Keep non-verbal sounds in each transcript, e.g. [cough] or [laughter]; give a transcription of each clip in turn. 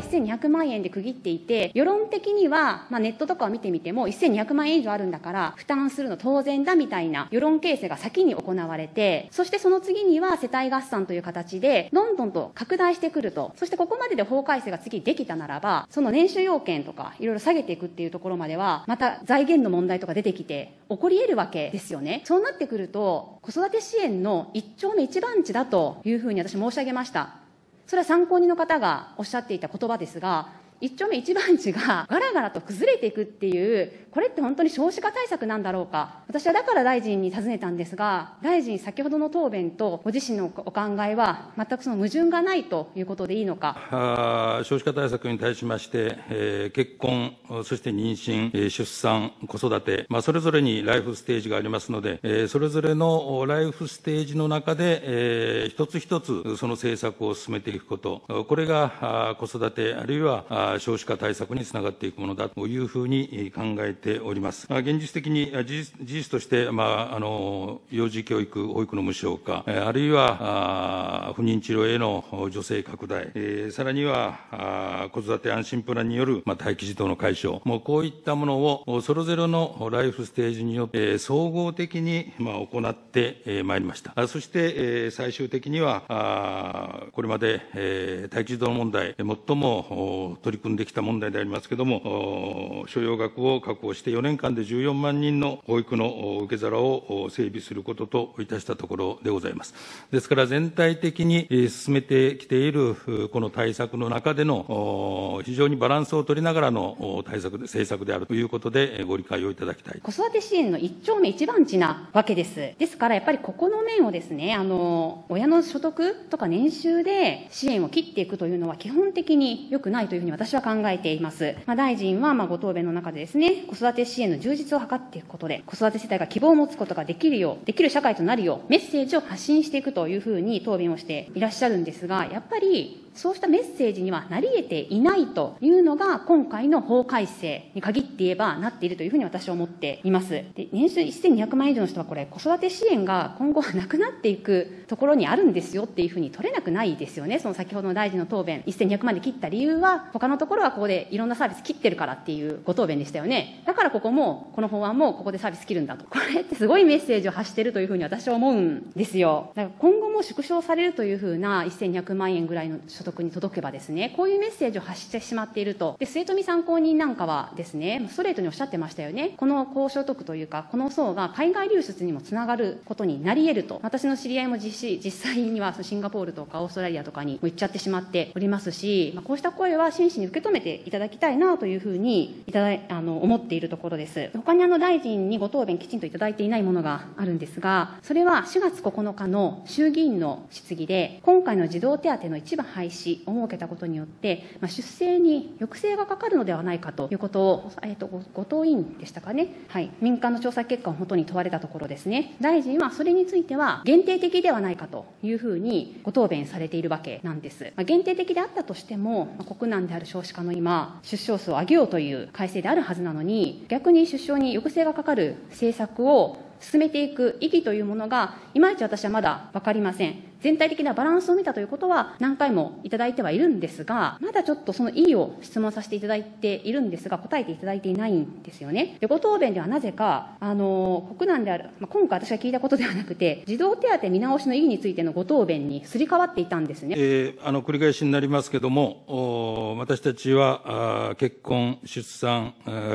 が1200万円で区切っていて、世論的には、まあ、ネットとかを見てみても、1200万円以上あるんだから、負担するの当然だみたいな世論形成が先に行われて、そしてその次には世帯合算という形で、どんどんと拡大してくると、そしてここまでで法改正が次できたならば、その年収要件とか、いろいろ下げていくっていうところまでは、また財源の問題とか出てきて、起こり得るわけですよね。そうなってくると、子育て支援の一丁目一番地だというふうに私申し上げました。それは参考人の方がおっしゃっていた言葉ですが、一丁目一番地が [laughs] ガラガラと崩れていくっていう、これって本当に少子化対策なんだろうか。私はだから大臣に尋ねたんですが、大臣先ほどの答弁とご自身のお考えは、全くその矛盾がないということでいいのか。あ少子化対策に対しまして、えー、結婚、そして妊娠、えー、出産、子育て、まあ、それぞれにライフステージがありますので、えー、それぞれのライフステージの中で、えー、一つ一つその政策を進めていくこと、これが子育て、あるいは少子化対策につながっていくものだというふうに考えております。現実的に事実として、まあ、あの幼児教育、保育の無償化、あるいは不妊治療への助成拡大、えー、さらには子育て安心プランによる、まあ、待機児童の解消、もうこういったものをそれぞれのライフステージによって、総合的に、まあ、行ってまいりました。そして、最終的には、これまで待機児童問題、最も取りり組んできた問題でありますけれども、所要額を確保して4年間で14万人の保育の受け皿を整備することといたしたところでございます。ですから全体的に進めてきているこの対策の中での非常にバランスを取りながらの対策で、政策であるということでご理解をいただきたい。子育て支援の一丁目一番地なわけです。ですからやっぱりここの面をですね、あの、親の所得とか年収で支援を切っていくというのは基本的に良くないというふうに私私は考えています。まあ、大臣は、まあ、ご答弁の中でですね、子育て支援の充実を図っていくことで、子育て世帯が希望を持つことができるよう、できる社会となるよう、メッセージを発信していくというふうに答弁をしていらっしゃるんですが、やっぱり、そうしたメッセージにはなり得ていないというのが、今回の法改正に限って言えばなっているというふうに私は思っています。で年収1200万円以上の人はこれ、子育て支援が今後なくなっていくところにあるんですよっていうふうに取れなくないですよね。その先ほどの大臣の答弁、1200万で切った理由は、他のところはここでいろんなサービス切ってるからっていうご答弁でしたよね。だからここも、この法案もここでサービス切るんだと。これってすごいメッセージを発してるというふうに私は思うんですよ。だから今後も縮小されるというふうな1200万円ぐらいの所得に届けばですね、こういうメッセージを発してしまっていると。で、末富参考人なんかはですね、ストレートにおっしゃってましたよね。この高所得というか、この層が海外流出にもつながることになり得ると。私の知り合いも実施、実際にはシンガポールとかオーストラリアとかにも行っちゃってしまっておりますし、まあ、こうした声は真摯に受け止めていただきたいなというふうにいただあの思っているところです。他にあの大臣にご答弁きちんといただいていないものがあるんですが、それは4月9日の衆議院の質疑で、今回の児童手当の一部廃止を設けたことによって、まあ、出生に抑制がかかるのではないかということを、えーと、後藤委員でしたかね、はい、民間の調査結果をもとに問われたところですね、大臣はそれについては限定的ではないかというふうにご答弁されているわけなんです。まあ、限定的であったとしても、まあ、国難である少子化の今、出生数を上げようという改正であるはずなのに、逆に出生に抑制がかかる政策を進めていく意義というものが、いまいち私はまだ分かりません。全体的なバランスを見たということは何回もいただいてはいるんですが、まだちょっとその意義を質問させていただいているんですが、答えていただいていないんですよね。で、ご答弁ではなぜか、あの、国難である、まあ、今回私が聞いたことではなくて、児童手当見直しの意義についてのご答弁にすり替わっていたんですね。えー、あの、繰り返しになりますけども、私たちは、あ結婚、出産、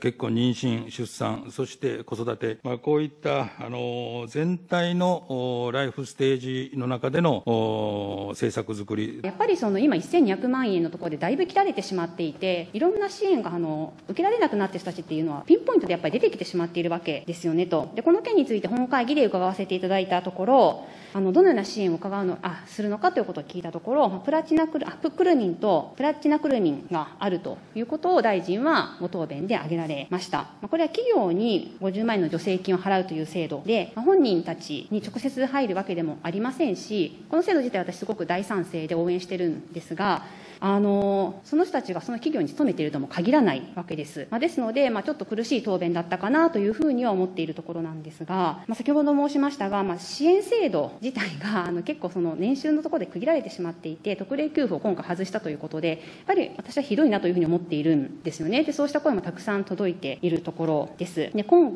結婚、妊娠、出産、そして子育て、まあ、こういった、あの、全体のライフステージの中での政策作りやっぱりその今、1200万円のところでだいぶ切られてしまっていて、いろんな支援があの受けられなくなってる人たちっていうのは、ピンポイントでやっぱり出てきてしまっているわけですよねと、でこの件について本会議で伺わせていただいたところ、あのどのような支援を伺うのあするのかということを聞いたところ、プラチナクルあプクルミンとプラチナクルミンがあるということを大臣はご答弁で挙げられました。これは企業に50万円の助成金を払うという制度で、本人たちに直接入るわけでもありませんし、この制度自体私すごく大賛成で応援してるんですが、あのその人たちがその企業に勤めているとも限らないわけです。まあ、ですので、まあ、ちょっと苦しい答弁だったかなというふうには思っているところなんですが、まあ、先ほど申しましたが、まあ、支援制度自体が [laughs] あの結構その年収のところで区切られてしまっていて、特例給付を今回外したということで、やっぱり私はひどいなというふうに思っているんですよね。でそうした声もたくさん届いているところです。で今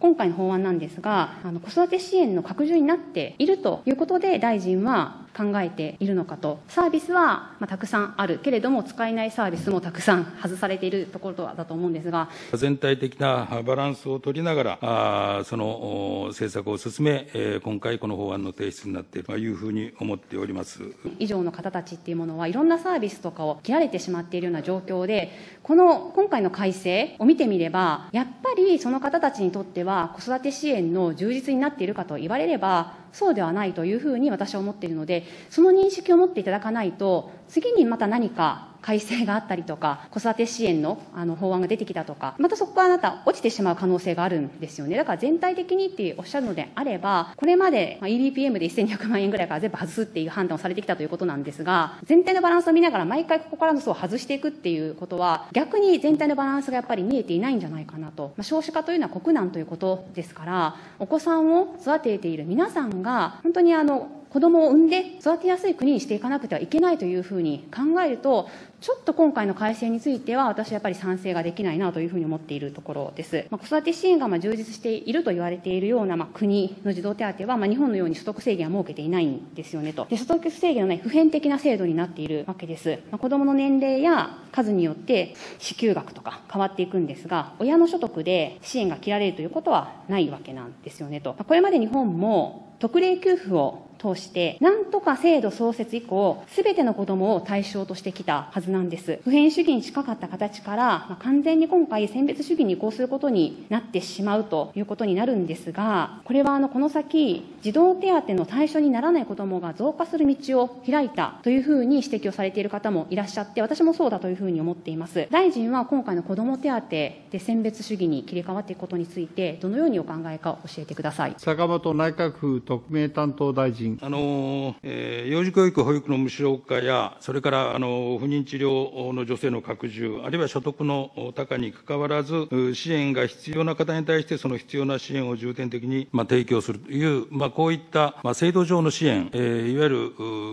今回の法案なんですが、あの子育て支援の拡充になっているということで、大臣は考えているのかと、サービスは、まあ、たくさんあるけれども、使えないサービスもたくさん外されているところだと思うんですが全体的なバランスを取りながら、あその政策を進め、えー、今回、この法案の提出になっているというふうに思っております。以上の方たちっていうものは、いろんなサービスとかを切られてしまっているような状況で、この今回の改正を見てみれば、やっぱりその方たちにとっては、子育て支援の充実になっているかと言われれば、そうではないというふうに私は思っているので、その認識を持っていただかないと、次にまた何か改正があったりとか、子育て支援のあの法案が出てきたとか、またそこからあなた落ちてしまう可能性があるんですよね。だから全体的にっておっしゃるのであれば、これまで EBPM で1200万円ぐらいから全部外すっていう判断をされてきたということなんですが、全体のバランスを見ながら毎回ここからの層を外していくっていうことは、逆に全体のバランスがやっぱり見えていないんじゃないかなと。まあ、少子化というのは国難ということですから、お子さんを育てている皆さんが、本当にあの、子供を産んで育てやすい国にしていかなくてはいけないというふうに考えると、ちょっと今回の改正については、私はやっぱり賛成ができないなというふうに思っているところです。まあ、子育て支援がまあ充実していると言われているようなまあ国の児童手当は、ま、日本のように所得制限は設けていないんですよねと。で所得制限のない普遍的な制度になっているわけです。まあ、子供の年齢や数によって支給額とか変わっていくんですが、親の所得で支援が切られるということはないわけなんですよねと。まあ、これまで日本も特例給付を通して、なんとか制度創設以降、すべての子どもを対象としてきたはずなんです。普遍主義に近かった形から、まあ、完全に今回、選別主義に移行することになってしまうということになるんですが、これはあのこの先、児童手当の対象にならない子どもが増加する道を開いたというふうに指摘をされている方もいらっしゃって、私もそうだというふうに思っています。大臣は今回の子ども手当で選別主義に切り替わっていくことについて、どのようにお考えか教えてください。坂本内閣府特命担当大臣。あの、えー、幼児教育、保育の無償化や、それからあの不妊治療の女性の拡充、あるいは所得の高にかかわらず、支援が必要な方に対して、その必要な支援を重点的に、まあ、提供するという、まあ、こういった、まあ、制度上の支援、えー、いわゆる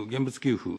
現物給付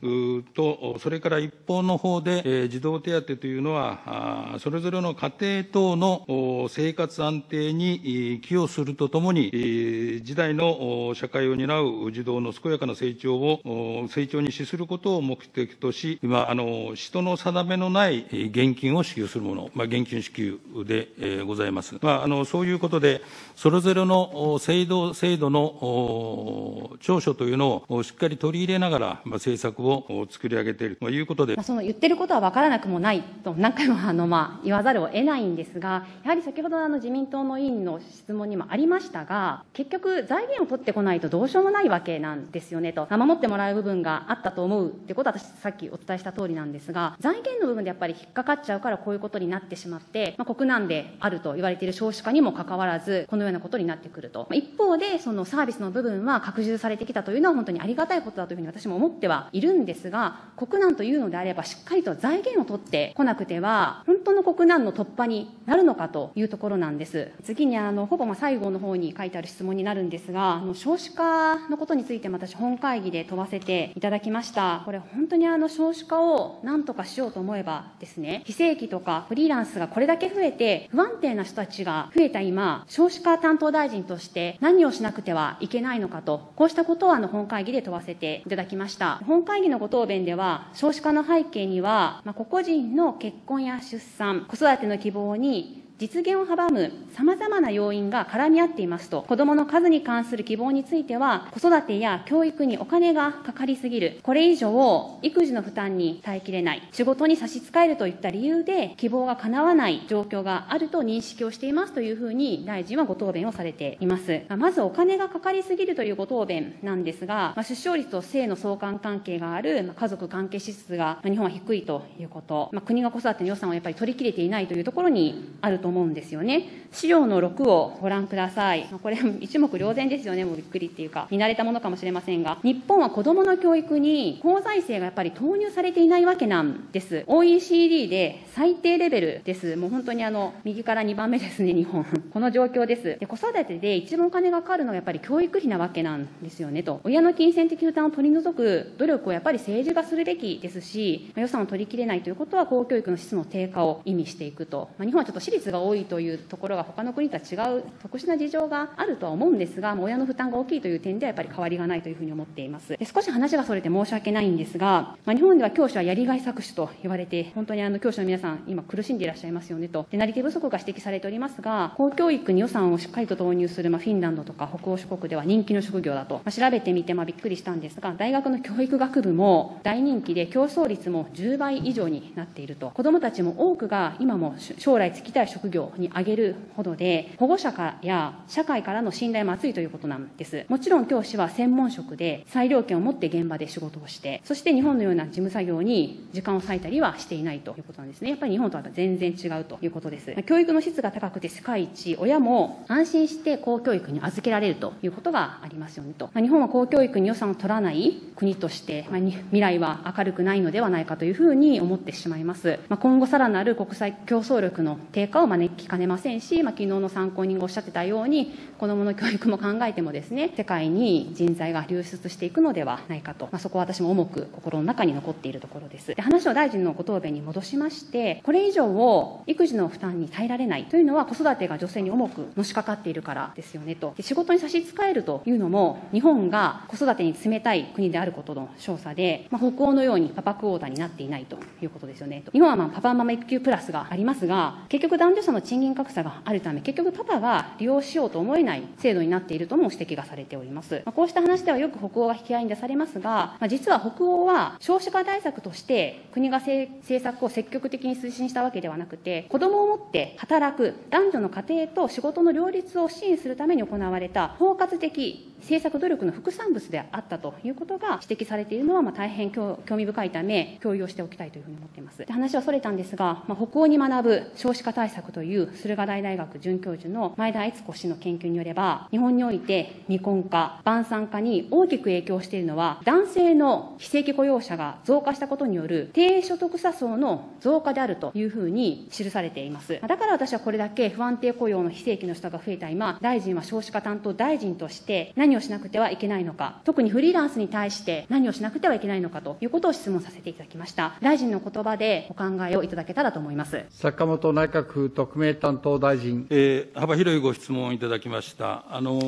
と、それから一方の方で、えー、児童手当というのは、あそれぞれの家庭等の生活安定に寄与するとともに、時代の社会を担う児童の健やかな成長を、成長に資することを目的とし、今、あの、人の定めのない現金を支給するもの、まあ、現金支給で、ございます。まあ、あの、そういうことで、それぞれの制度、制度の長所というのをしっかり取り入れながら、まあ、政策を作り上げているということで。その言ってることは分からなくもないと、何回もあの、まあ、言わざるを得ないんですが、やはり先ほどあの自民党の委員の質問にもありましたが、結局、財源を取ってこないとどうしようもないわけなんですよねと、守ってもらう部分があったと思うってことは、私、さっきお伝えした通りなんですが、財源の部分でやっぱり引っかかっちゃうから、こういうことになってしまって、まあ、国難であると言われている少子化にもかかわらず、このようなことになってくると。一方で、そのサービスの部分は拡充されてきたというのは、本当にありがたいことだというふうに私も思ってはいるんですが、国難というのであれば、しっかりと財源を取ってこなくては、本当の国難の突破になるのかというところなんです。次に、あの、ほぼま最後の方に書いてある質問になるんですが、あの少子化のことについて私、本会議で問わせていただきました。これ、本当にあの少子化をなんとかしようと思えばですね、非正規とかフリーランスがこれだけ増えて、不安定な人たちが増えた今、少子化担当大臣として何をしなくてはいけないのかと、こうしたことをあの本会議で問わせていただきました。本会議のご答弁では、少子化の背景には、まあ、個々人の結婚や出産、子育ての希望に実現を阻むさまざまな要因が絡み合っていますと、子どもの数に関する希望については、子育てや教育にお金がかかりすぎる、これ以上、育児の負担に耐えきれない、仕事に差し支えるといった理由で、希望が叶わない状況があると認識をしていますというふうに、大臣はご答弁をされています。まず、お金がかかりすぎるというご答弁なんですが、ま、出生率と性の相関関係がある、家族関係支出が、日本は低いということ、ま、国が子育ての予算をやっぱり取り切れていないというところにあると思うんですよね。資料の6をご覧ください。これ、一目瞭然ですよね、もうびっくりっていうか、見慣れたものかもしれませんが、日本は子どもの教育に法財政がやっぱり投入されていないわけなんです。OECD で最低レベルです。もう本当にあの、右から2番目ですね、日本。[laughs] この状況です。で、子育てで一番お金がかかるのはやっぱり教育費なわけなんですよねと。親の金銭的負担を取り除く努力をやっぱり政治がするべきですし、予算を取りきれないということは公教育の質の低下を意味していくと。まあ、日本はちょっと私立が多いというところが他の国とは違う特殊な事情があるとは思うんですが、親の負担が大きいという点ではやっぱり変わりがないというふうに思っています。で少し話がそれて申し訳ないんですが、まあ、日本では教師はやりがい搾取と言われて、本当にあの教師の皆さん、今苦しんでいらっしゃいますよねと。で、なり手不足が指摘されておりますが、公教育に予算をしっかりと投入する、まあ、フィンランドとか北欧諸国では人気の職業だと。まあ、調べてみて、まあ、びっくりしたんですが、大学の教育学部も大人気で競争率も10倍以上になっていると。子どもたちも多くが今も将来就きたい職業に挙げるほどで、保護者からや社会からの信頼も厚いということなんです。もちろん教師は専門職で裁量権を持って現場で仕事をして、そして日本のような事務作業に時間を割いたりはしていないということなんですね。やっぱり日本とは全然違うということです。教育の質が高くて世界一、親も安心して公教育に預けられるということがありますよねと。まあ、日本は公教育に予算を取らない国として、まあ、未来は明るくないのではないかというふうに思ってしまいます。まあ、今後さらなる国際競争力の低下を招きかねませんし、まあ、昨日の参考人がおっしゃってたように、子どもの教育も考えてもですね、世界に人材が流出していくのではないかと、まあ、そこは私も重く心の中に残っているところです。で話を大臣のご答弁に戻しまして、これ以上を育児の負担に耐えられないというのは、子育てが女性に重くのしかかっているからですよねと。で仕事に差し支えるというのも、日本が子育てに冷たい国であることの証左で、まあ、北欧のようにパパクオーダーになっていないということですよねと。日本はまあパパママ育休プラスがありますが、結局男女差の賃金格差があるため、結局パパが利用しようと思えない制度になっているとも指摘がされております。まあ、こうした話ではよく北欧が引き合いに出されますが、まあ、実は北欧は少子化対策として国が政策を積極的に推進したわけではなくて、子供を持って働く男女の家庭と仕事の両立を支援するために行われた包括的政策努力の副産物であったということが指摘されているのは、まあ、大変興味深いため、共有をしておきたいというふうに思っています。で話はそれたんですが、まあ、北欧に学ぶ少子化対策という駿河台大学准教授の前田悦子氏の研究によれば、日本において未婚化、晩産化に大きく影響しているのは、男性の非正規雇用者が増加したことによる低所得者層の増加であるというふうに記されています。だから私はこれだけ不安定雇用の非正規の人が増えた今、大臣は少子化担当大臣として何をしなくてはいけないのか、特にフリーランスに対して何をしなくてはいけないのかということを質問させていただきました。大臣の言葉でお考えをいただけたらと思います。坂本内閣府特命担当大臣。えー、幅広いご質問をいただきました。あの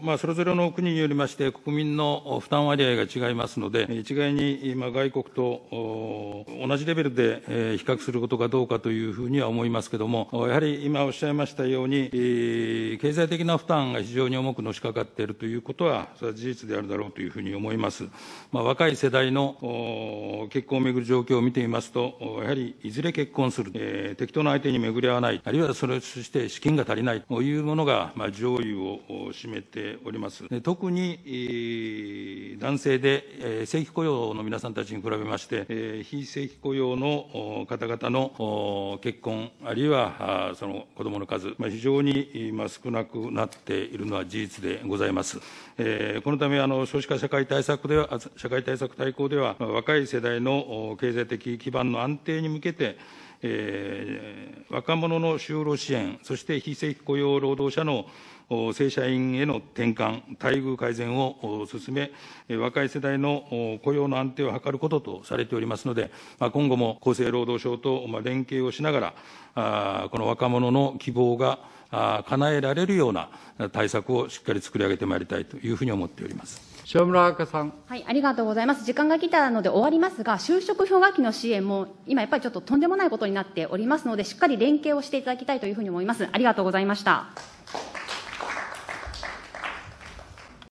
ー、まあ、それぞれの国によりまして、国民の負担割合が違いますので、一概に、まあ、外国と同じレベルで、比較することかどうかというふうには思いますけれども、やはり今おっしゃいましたように、えー、経済的な負担が非常に重くのしかかっているということは、それは事実であるだろうというふうに思います。まあ、若い世代の結婚をめぐる状況を見てみますと、やはりいずれ結婚する、えー、適当な相手に巡り合わない、あるいはそれそして資金が足りないというものが、まあ、上位を占めております。特に、えー、男性で、えー、正規雇用の皆さんたちに比べまして、えー、非正規雇用の方々の結婚、あるいはその子どもの数、まあ、非常に、まあ、少なくなっているのは事実でございます。えー、このため、あの少子化社会対策では、社会対策大綱では、若い世代の経済的基盤の安定に向けて、若者の就労支援、そして非正規雇用労働者の正社員への転換、待遇改善を進め、若い世代の雇用の安定を図ることとされておりますので、今後も厚生労働省と連携をしながら、この若者の希望が叶えられるような対策をしっかり作り上げてまいりたいというふうに思っております。塩村赤さん。はい、ありがとうございます。時間が来たので終わりますが、就職氷河期の支援も今やっぱりちょっととんでもないことになっておりますので、しっかり連携をしていただきたいというふうに思います。ありがとうございました。